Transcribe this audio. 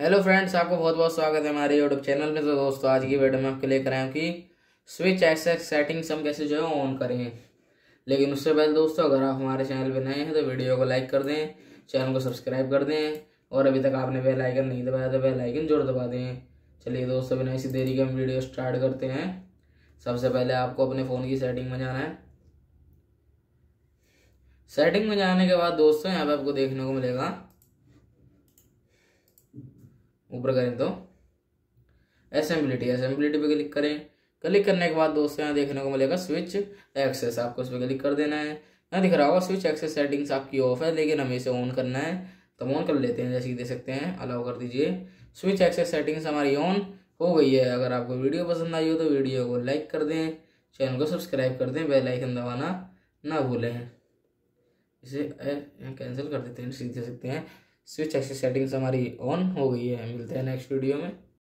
Hello friends आपको बहुत बहुत स्वागत है हमारे यूट्यूब चैनल में। तो दोस्तों, आज की वीडियो में आपके लेकर आए कि स्विच एक्सेस सेटिंग्स हम कैसे जो है ऑन करें। लेकिन उससे पहले दोस्तों, अगर आप हमारे चैनल पर नए हैं तो वीडियो को लाइक कर दें चैनल को सब्सक्राइब कर दें, और अभी तक आपने बेल आइकन नहीं दबाया तो बेल आइकन ज़रूर दबा दें। चलिए दोस्तों, बिना इसी देरी के हम वीडियो स्टार्ट करते हैं। सबसे पहले आपको अपने फ़ोन की सेटिंग में जाना है। सेटिंग में जाने के बाद दोस्तों, यहाँ पे आपको देखने को मिलेगा। ऊपर करें तो असेंबिलिटी असेंबिलिटी पे क्लिक करें। क्लिक करने के बाद दोस्तों यहाँ देखने को मिलेगा स्विच एक्सेस आपको उस पर क्लिक कर देना है। यहाँ दिख रहा होगा स्विच एक्सेस सेटिंग्स आपकी ऑफ़ है, लेकिन हमें इसे ऑन करना है। तो ऑन कर लेते हैं, जैसे कि दे सकते हैं अलाउ कर दीजिए। स्विच एक्सेस सेटिंग्स हमारी ऑन हो गई है। अगर आपको वीडियो पसंद आई हो तो वीडियो को लाइक कर दें चैनल को सब्सक्राइब कर दें बेल आइकन दबाना ना भूलें। इसे कैंसिल कर देते हैं सीख दे सकते हैं। स्विच एक्सेस सेटिंग्स हमारी ऑन हो गई है। मिलते हैं नेक्स्ट वीडियो में।